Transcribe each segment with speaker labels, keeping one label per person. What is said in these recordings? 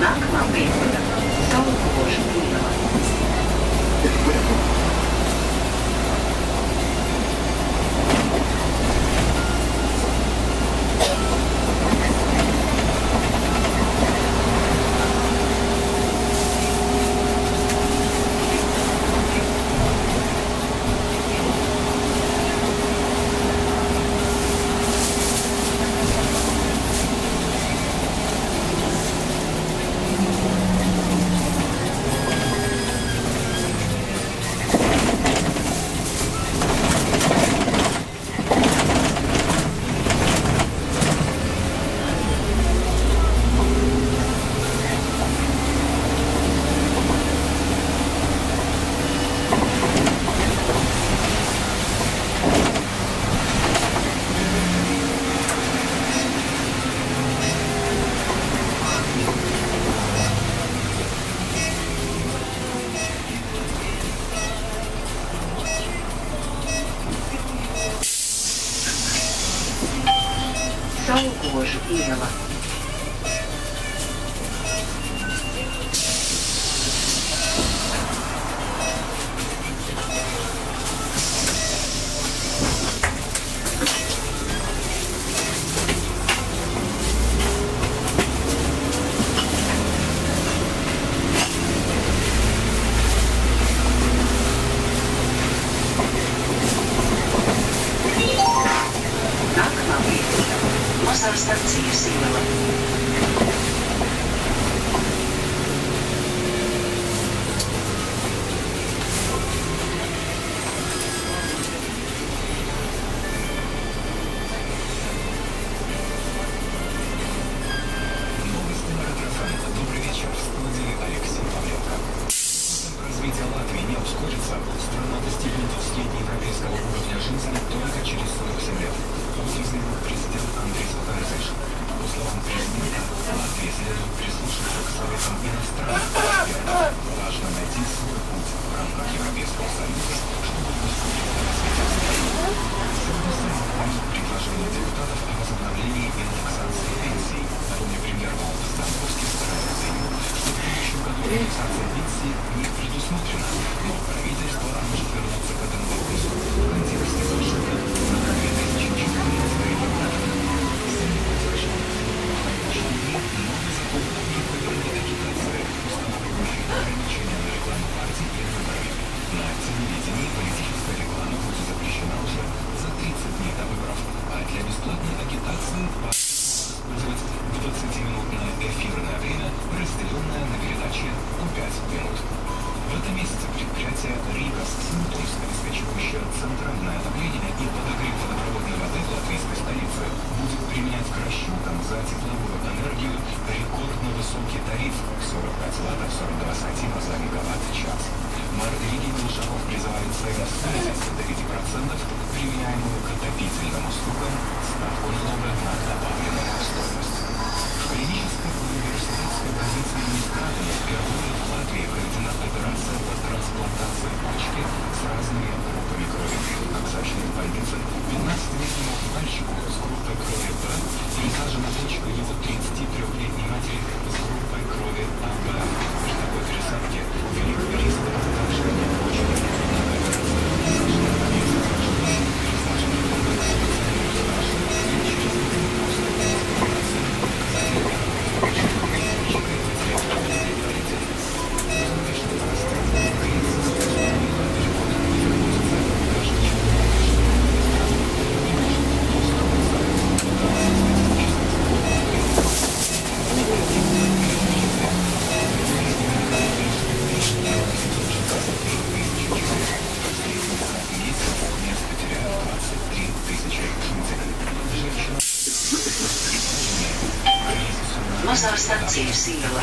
Speaker 1: Mark Mapei, São Roche Lima. 去一边吧 That's what you see, Willow. Пенсий не предусмотрена, но правительство может вернуться к этому вопросу в контексте бюджета на 2014 год. Самим возвращением новый закон о агитации, устанавливающий ограничения на рекламу партий и выборами. На телевидении политическая реклама будет запрещена уже за 30 дней до выборов, а для бесплатной агитации тариф – 45 латов 42 сантима за мегаватт-час. Мэр Риги Глушаков призывает Сейм снизить до 5% применяемую к отопительным услугам ставку налога на добавленную стоимость. В клинической университетской больнице имени Страдана впервые в Латвии проведена операция по трансплантации почки с разными группами крови. Как сообщили в больнице, 15-летнему мальчику с группой крови Б пересажена почка его 33-летней матери
Speaker 2: Mazā stacijas iela.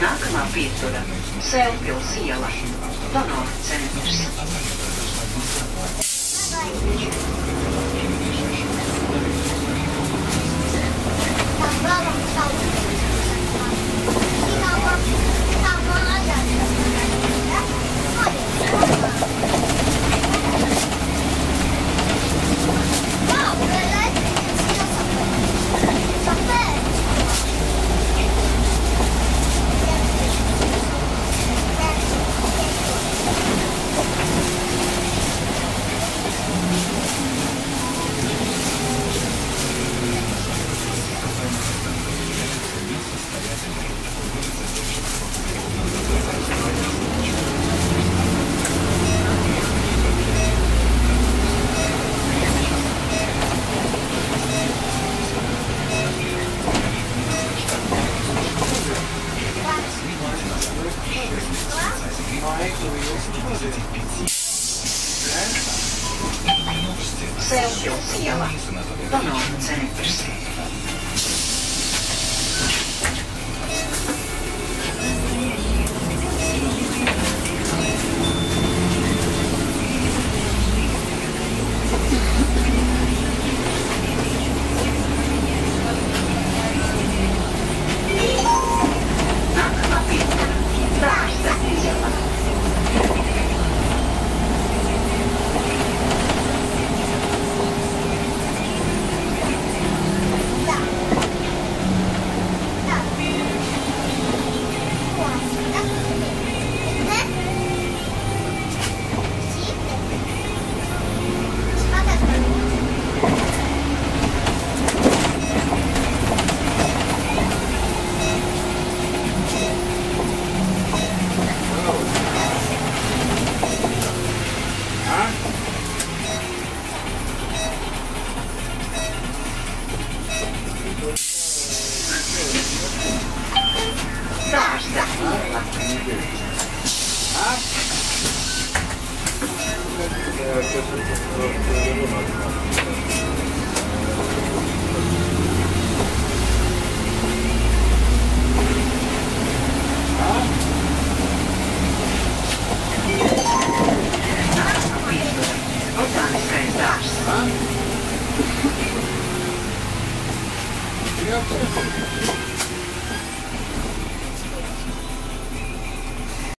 Speaker 2: Nākamā pietura - Sēlpils iela. Donoru Селфи съела. Банан, центр. herkesin çok zor